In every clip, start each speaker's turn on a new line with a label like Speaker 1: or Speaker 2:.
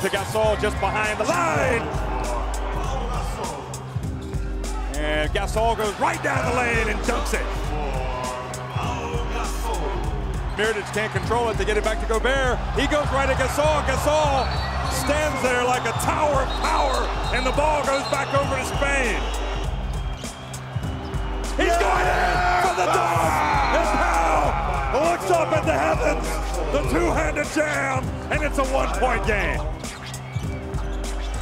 Speaker 1: to Gasol just behind the line. And Gasol goes right down the lane and dunks it. Mirotic can't control it. They get it back to Gobert. He goes right at Gasol. Gasol stands there like a tower of power, and the ball goes back over to Spain. He's going in for the dunk. And Pau looks up at the heavens. The two-handed jam, and it's a one-point game.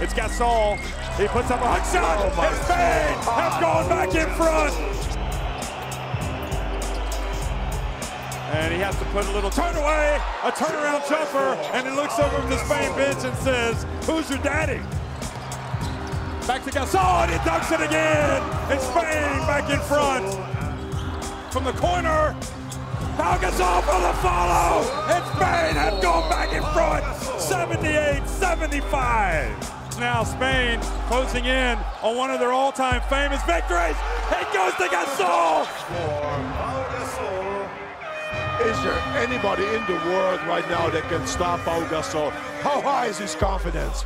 Speaker 1: It's Gasol. He puts up a hook shot,
Speaker 2: Oh,
Speaker 1: and Spain have gone back in front. And he has to put a little turn away, a turnaround jumper, and he looks over at the Spain bench and says, who's your daddy? Back to Gasol, and he dunks it again. And Spain back in front. From the corner, Pau Gasol for the follow. And Spain have gone back in front, 78-75 now, Spain closing in on one of their all-time famous victories. It goes to Gasol!
Speaker 2: Is there anybody in the world right now that can stop Pau Gasol? How high is his confidence?